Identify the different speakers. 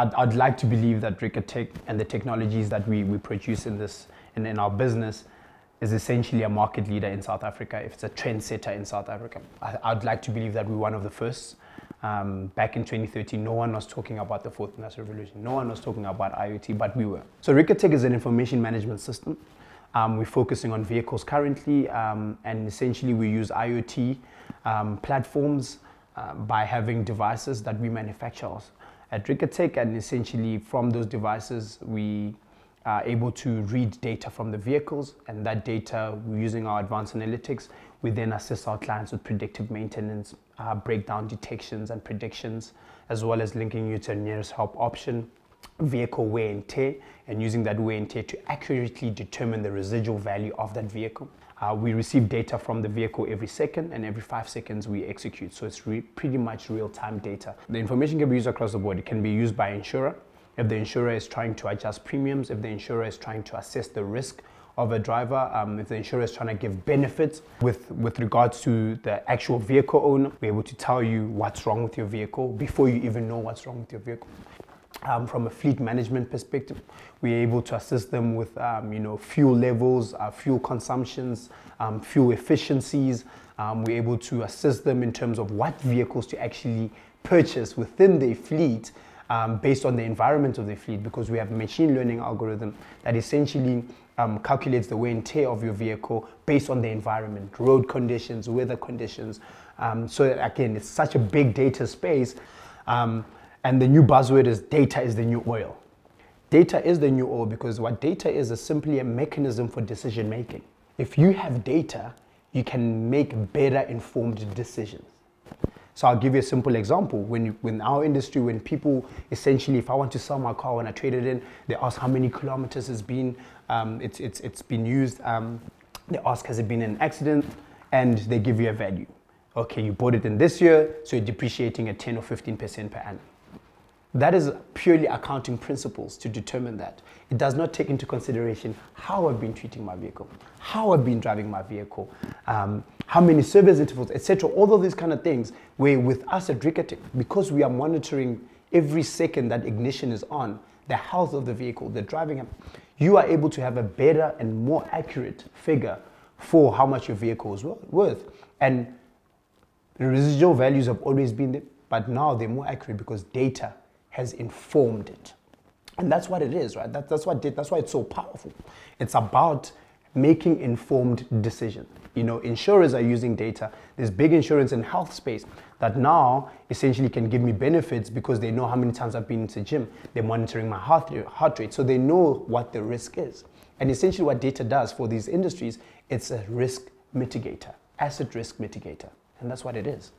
Speaker 1: I'd, I'd like to believe that Ricatech and the technologies that we, we produce in this in, in our business is essentially a market leader in South Africa. If it's a trendsetter in South Africa, I, I'd like to believe that we're one of the first. Um, back in 2013, no one was talking about the fourth industrial revolution. No one was talking about IoT, but we were. So Ricatech is an information management system. Um, we're focusing on vehicles currently, um, and essentially we use IoT um, platforms uh, by having devices that we manufacture at Ricatech, and essentially from those devices we are able to read data from the vehicles, and that data, using our advanced analytics, we then assist our clients with predictive maintenance, uh, breakdown detections and predictions, as well as linking you to a nearest help option, vehicle wear and tear, and using that wear and tear to accurately determine the residual value of that vehicle. Uh, we receive data from the vehicle every second and every five seconds we execute. So it's pretty much real-time data. The information can be used across the board. It can be used by insurer. If the insurer is trying to adjust premiums, if the insurer is trying to assess the risk of a driver, um, if the insurer is trying to give benefits with, with regards to the actual vehicle owner, we're able to tell you what's wrong with your vehicle before you even know what's wrong with your vehicle. Um, from a fleet management perspective, we're able to assist them with um, you know fuel levels, uh, fuel consumptions, um, fuel efficiencies. Um, we're able to assist them in terms of what vehicles to actually purchase within their fleet um, based on the environment of the fleet because we have a machine learning algorithm that essentially um, calculates the wear and tear of your vehicle based on the environment, road conditions, weather conditions. So again, it's such a big data space. Um, and the new buzzword is data is the new oil. Data is the new oil because what data is is simply a mechanism for decision making. If you have data, you can make better informed decisions. So I'll give you a simple example. When you, in our industry, when people essentially, if I want to sell my car when I trade it in, they ask how many kilometers it's been, um, it's, it's, it's been used. Um, they ask, has it been an accident? And they give you a value. Okay, you bought it in this year, so you're depreciating at 10 or 15% per annum. That is purely accounting principles to determine that. It does not take into consideration how I've been treating my vehicle, how I've been driving my vehicle, um, how many service intervals, etc. All of these kind of things. Where with us at Ricatech, because we are monitoring every second that ignition is on, the health of the vehicle, the driving, you are able to have a better and more accurate figure for how much your vehicle is worth. And the residual values have always been there, but now they're more accurate because data has informed it. And that's what it is, right? That, that's, what, did, that's why it's so powerful. It's about making informed decisions. You know, insurers are using data. There's big insurance in health space that now essentially can give me benefits because they know how many times I've been to the gym. They're monitoring my heart, heart rate, so they know what the risk is. And essentially what data does for these industries, it's a risk mitigator, asset risk mitigator. And that's what it is.